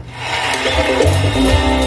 Música